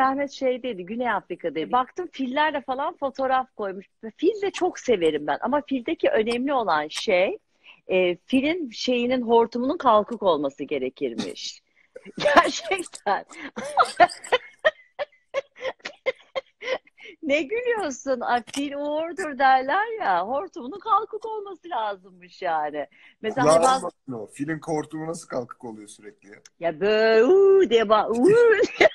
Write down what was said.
Mehmet şeydeydi, Güney Afrika'daydı. Baktım fillerle falan fotoğraf koymuş. Fil de çok severim ben. Ama fildeki önemli olan şey e, filin şeyinin hortumunun kalkık olması gerekirmiş. Gerçekten. Ne gülüyorsun? Ay, fil uğurdur derler ya. Hortumunun kalkık olması lazımmış yani. Mesela hani bazı. Filin hortumu nasıl kalkık oluyor sürekli ya? ya böyle uuu diye bak uuu diye.